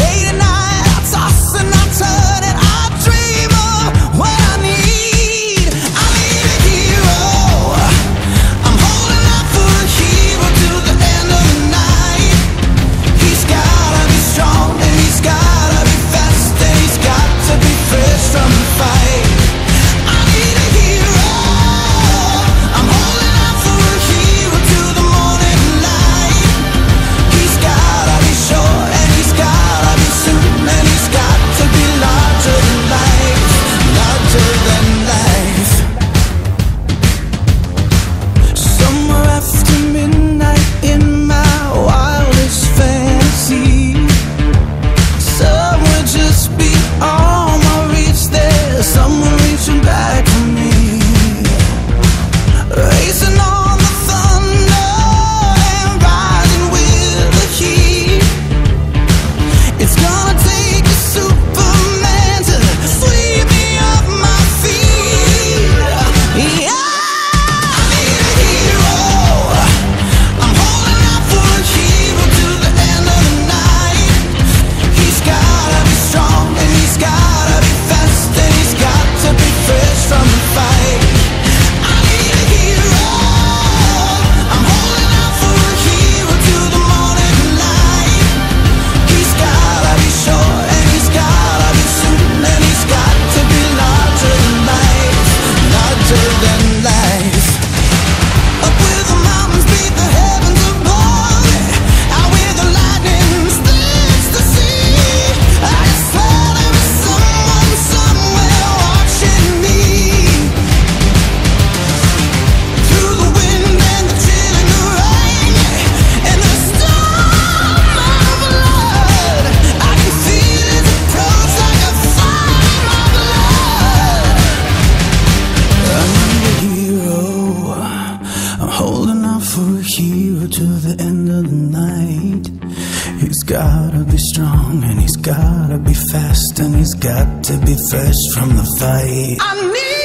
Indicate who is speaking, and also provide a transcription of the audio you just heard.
Speaker 1: late at night. for a hero to the end of the night. He's gotta be strong and he's gotta be fast and he's got to be fresh from the fight. I need.